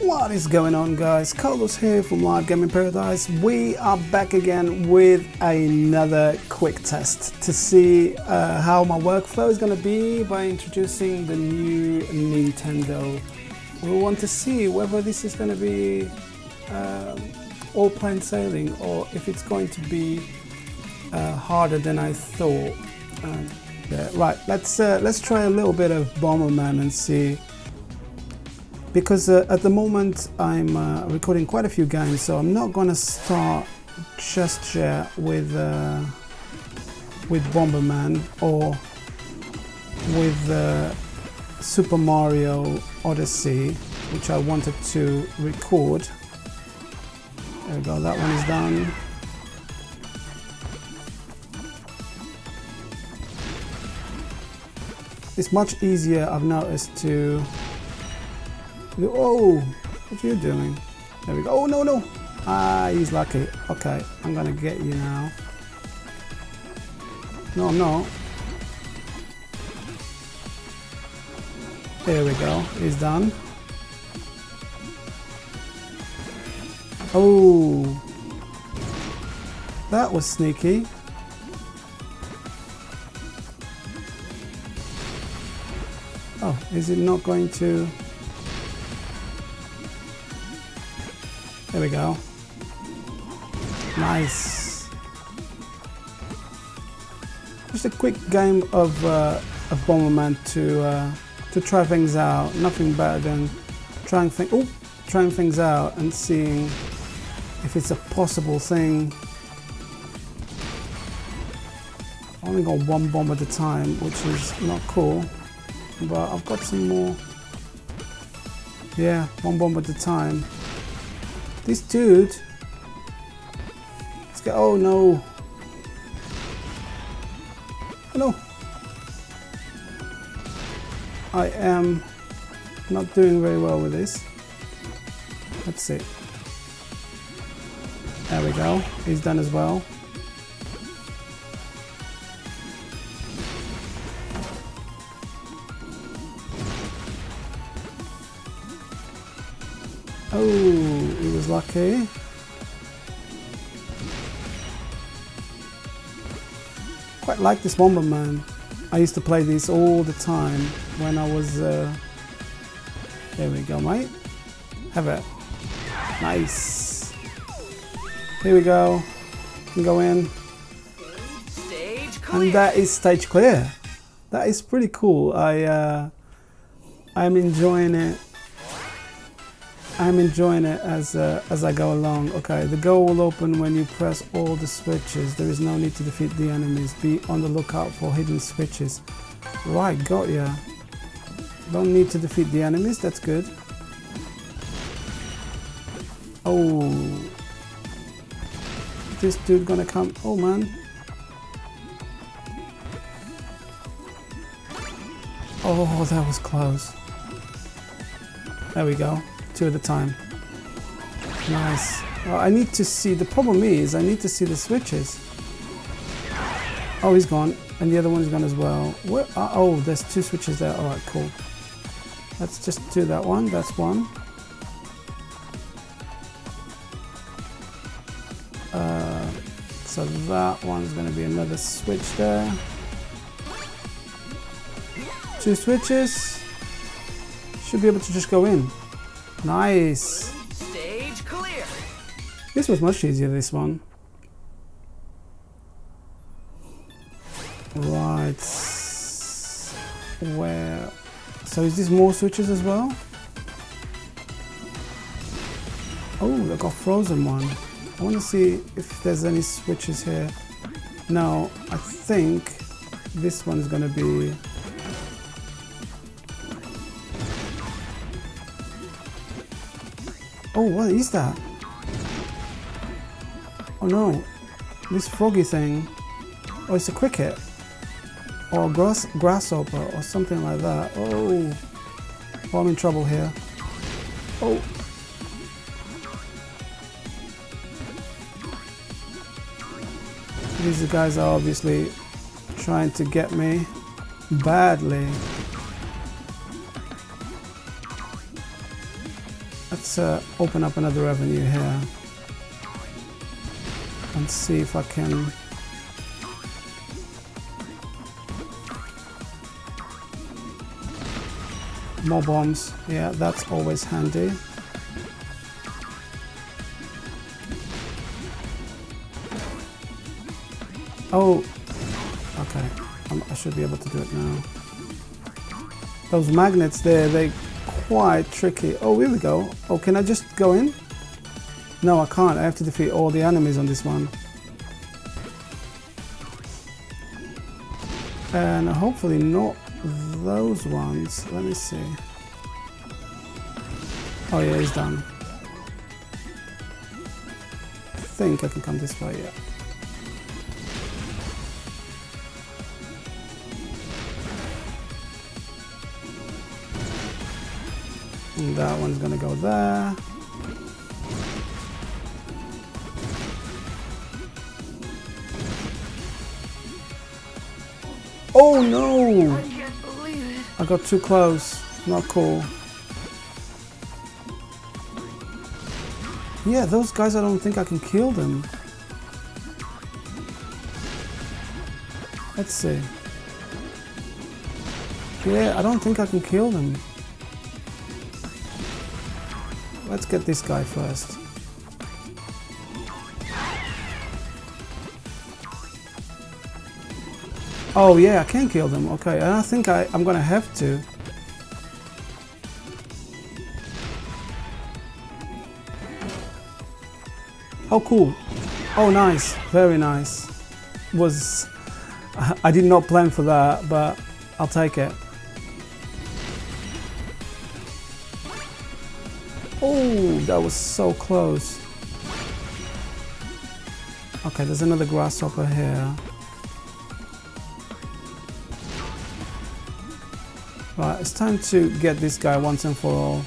What is going on guys? Carlos here from Live Gaming Paradise. We are back again with another quick test to see uh, how my workflow is going to be by introducing the new Nintendo. We want to see whether this is going to be um, all plain sailing or if it's going to be uh, harder than I thought. Um, yeah, right, let's uh, let's try a little bit of Bomberman and see because uh, at the moment I'm uh, recording quite a few games so I'm not gonna start just yet with uh, with Bomberman or with uh, Super Mario Odyssey which I wanted to record. There we go that one is done. It's much easier I've noticed to Oh, what are you doing? There we go. Oh, no, no. Ah, he's lucky. Okay, I'm to get you now. No, not. There we go. He's done. Oh. That was sneaky. Oh, is it not going to... There we go. Nice. Just a quick game of, uh, of Bomberman to uh, to try things out. Nothing better than trying things. Oh, trying things out and seeing if it's a possible thing. I only got one bomb at a time, which is not cool. But I've got some more. Yeah, one bomb at a time. This dude. Let's go. Oh no. Oh no. I am not doing very well with this. Let's see. There we go. He's done as well. Oh, was lucky. Quite like this Bomberman. I used to play this all the time when I was... Uh... There we go, mate. Have it. Nice. Here we go. Can go in. And that is stage clear. That is pretty cool. I uh, I'm enjoying it I'm enjoying it as uh, as I go along. Okay, the goal will open when you press all the switches. There is no need to defeat the enemies. Be on the lookout for hidden switches. Right, got ya. Don't need to defeat the enemies, that's good. Oh. This dude gonna come. Oh man. Oh, that was close. There we go two at a time. Nice. Well, I need to see, the problem is I need to see the switches. Oh, he's gone. And the other one's gone as well. Where, uh, oh, there's two switches there. Alright, cool. Let's just do that one. That's one. Uh, so that one's going to be another switch there. Two switches. Should be able to just go in. Nice. Stage clear. This was much easier, this one. Right. Where? So is this more switches as well? Oh, they got frozen one. I want to see if there's any switches here. Now, I think this one's gonna be Oh, what is that? Oh no, this froggy thing. Oh, it's a cricket. Or grass, grasshopper or something like that. Oh, oh I'm in trouble here. Oh. These guys are obviously trying to get me badly. Let's uh, open up another avenue here and see if I can more bombs. Yeah that's always handy. Oh okay. I'm, I should be able to do it now. Those magnets there they quite tricky oh here we go oh can I just go in no I can't I have to defeat all the enemies on this one and hopefully not those ones. Let me see. Oh yeah, he's done. I think I can come this way, yeah. And that one's gonna go there. Oh no! I got too close. Not cool. Yeah, those guys, I don't think I can kill them. Let's see. Yeah, I don't think I can kill them. Let's get this guy first. Oh yeah, I can kill them. Okay, I think I, I'm gonna have to. Oh cool. Oh nice. Very nice. Was I did not plan for that, but I'll take it. Oh, that was so close. Okay, there's another grasshopper here. Right, it's time to get this guy once and for all.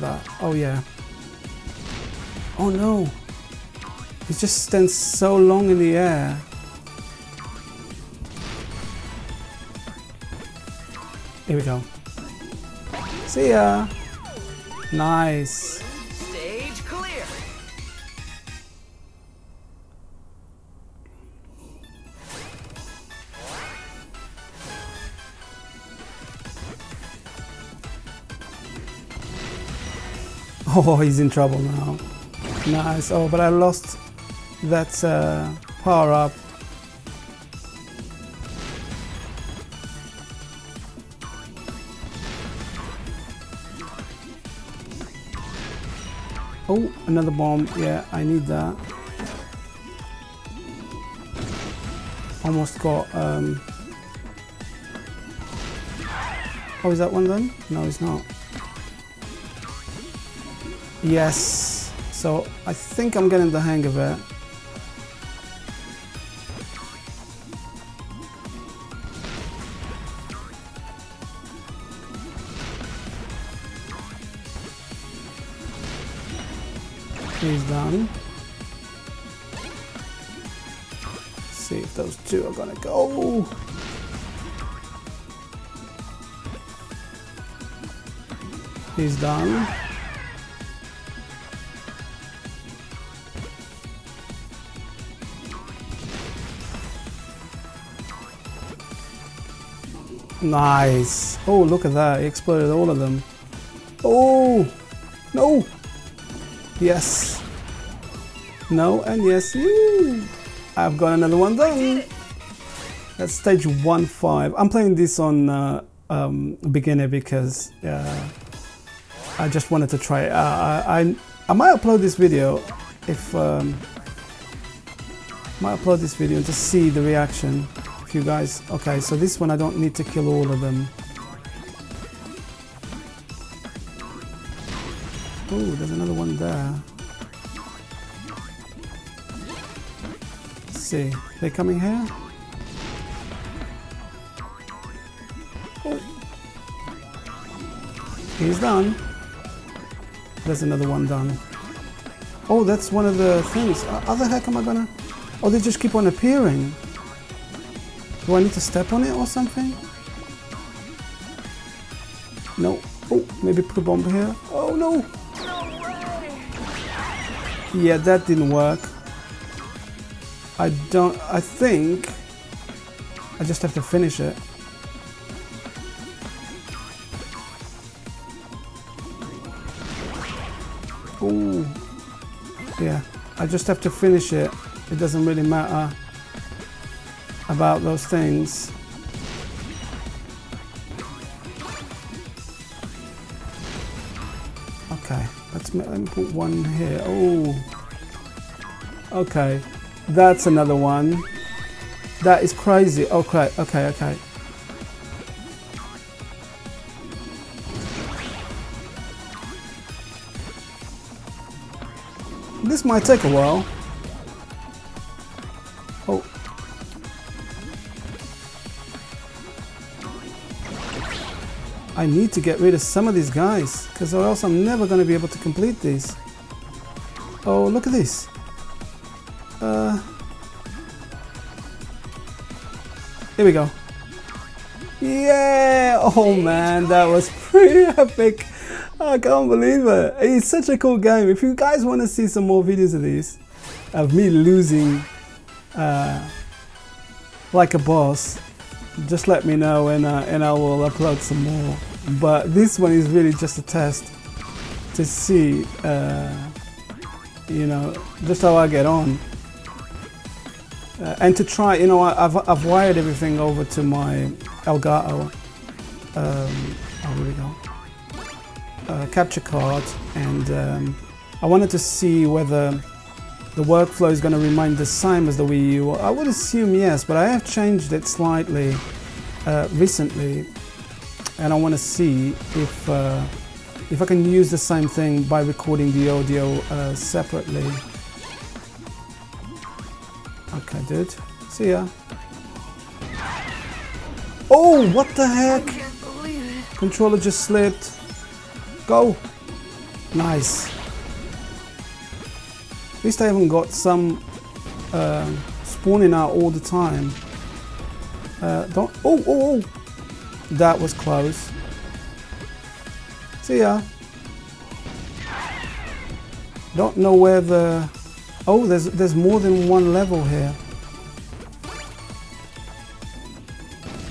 That? Oh yeah. Oh no! He just stands so long in the air. Here we go. See ya. Nice. Oh, he's in trouble now. Nice. Oh, but I lost that uh, power up. Oh, another bomb. Yeah, I need that. Almost got... Um... Oh, is that one done? No, it's not. Yes. So I think I'm getting the hang of it. He's done. Let's see if those two are gonna go. He's done. Nice. Oh, look at that. He exploded all of them. Oh, no. Yes. No and yes. Woo. I've got another one done. That's stage 1-5. I'm playing this on uh, um, beginner because uh, I just wanted to try it. Uh, I, I, I might upload this video if um, might upload this video and just see the reaction you guys okay so this one I don't need to kill all of them oh there's another one there let's see they're coming here oh. he's done There's another one done. Oh, that's one of the things. Uh, how the heck am I gonna... Oh, they just keep on appearing. Do I need to step on it or something? No. Oh, maybe put a bomb here. Oh, no! Yeah, that didn't work. I don't... I think... I just have to finish it. Ooh. Yeah, I just have to finish it. It doesn't really matter about those things. Okay, let's let me put one here. Oh, okay, that's another one. That is crazy. Oh, okay, okay, okay. This might take a while. I need to get rid of some of these guys, because or else I'm never going to be able to complete these. Oh, look at this. Uh, here we go. Yeah! Oh man, that was pretty epic. I can't believe it. It's such a cool game. If you guys want to see some more videos of these, of me losing uh, like a boss, just let me know and, uh, and I will upload some more. But this one is really just a test to see, uh, you know, just how I get on. Uh, and to try, you know, I've, I've wired everything over to my Elgato. Um, oh, go uh, capture card and um, I wanted to see whether the workflow is going to remain the same as the Wii U. I would assume yes, but I have changed it slightly uh, recently and I want to see if uh, if I can use the same thing by recording the audio uh, separately. Okay, dude. See ya. Oh, what the heck? Controller just slipped. Go! Nice. At least I haven't got some uh, spawning out all the time. Uh, don't. Oh, oh, oh! That was close. See ya. Don't know where the. Oh, there's there's more than one level here.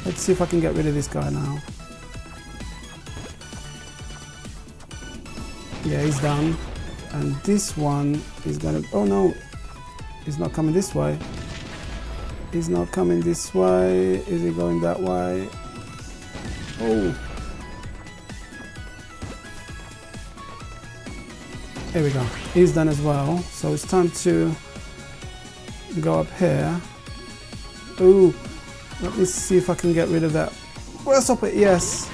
Let's see if I can get rid of this guy now. Yeah, he's done. And this one is gonna, oh no, he's not coming this way. He's not coming this way. Is he going that way? Oh. Here we go. He's done as well. So it's time to go up here. Ooh. Let me see if I can get rid of that. Grasshopper, yes.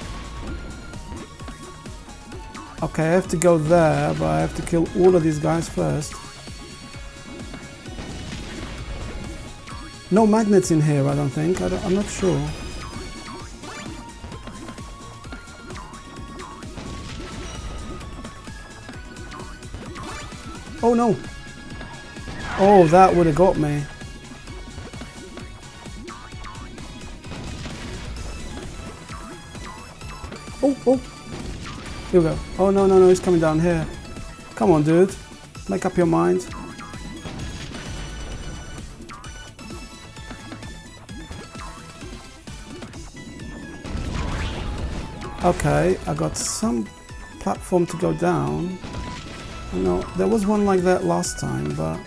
Okay, I have to go there, but I have to kill all of these guys first. No magnets in here, I don't think. I am not sure. Oh no! Oh, that would have got me. Oh, oh! Here we go. Oh, no, no, no, he's coming down here. Come on, dude. Make up your mind. Okay, I got some platform to go down. You know, there was one like that last time, but...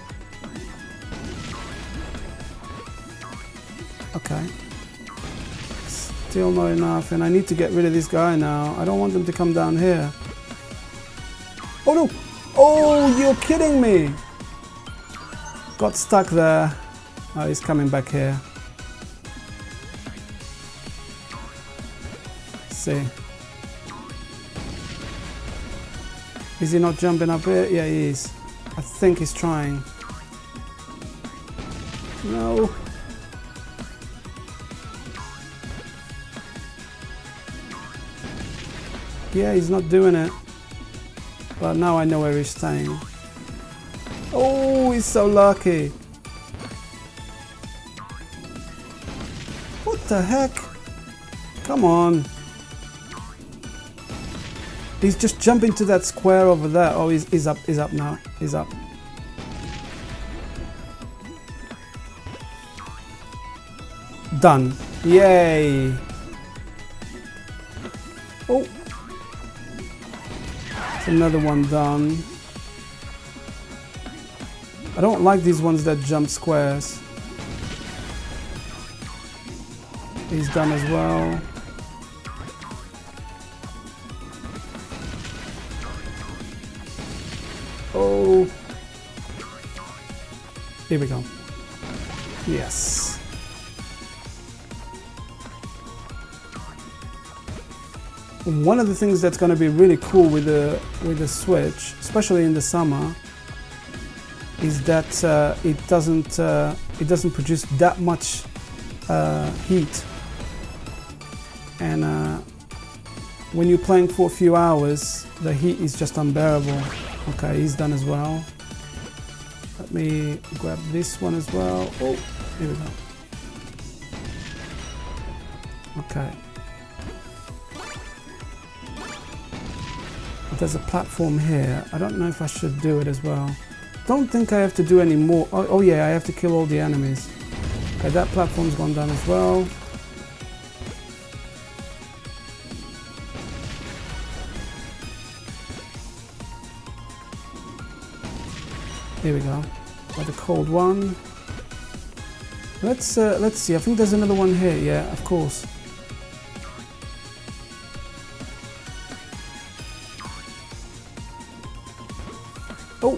Okay. Still not enough, and I need to get rid of this guy now. I don't want them to come down here. Oh no! Oh, you're kidding me! Got stuck there. Oh, he's coming back here. Let's see. Is he not jumping up here? Yeah, he is. I think he's trying. No. Yeah, he's not doing it. But now I know where he's staying. Oh, he's so lucky. What the heck? Come on. He's just jumping to that square over there. Oh, he's, he's up, he's up now. He's up. Done. Yay. Oh. It's another one done. I don't like these ones that jump squares. He's done as well. Here we go. Yes. One of the things that's going to be really cool with the with the Switch, especially in the summer, is that uh, it doesn't uh, it doesn't produce that much uh, heat, and uh, when you're playing for a few hours, the heat is just unbearable. Okay, he's done as well. Let me grab this one as well. Oh, here we go. Okay. There's a platform here. I don't know if I should do it as well. Don't think I have to do any more. Oh, oh yeah, I have to kill all the enemies. Okay, that platform's gone down as well. Here we go. Got the cold one. Let's uh, let's see. I think there's another one here. Yeah, of course. Oh!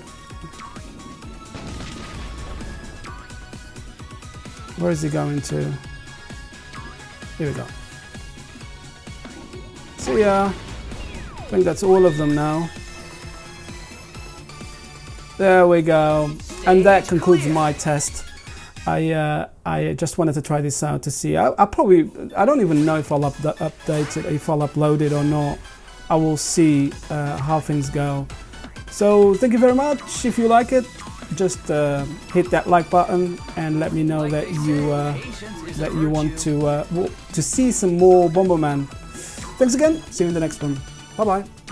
Where is he going to? Here we go. See ya! I think that's all of them now. There we go. And that concludes my test. I uh, I just wanted to try this out to see. I, I probably I don't even know if I'll up, update it, if I'll upload it or not. I will see uh, how things go. So thank you very much. If you like it, just uh, hit that like button and let me know that you uh, that you want to uh, to see some more Bomberman. Thanks again. See you in the next one. Bye bye.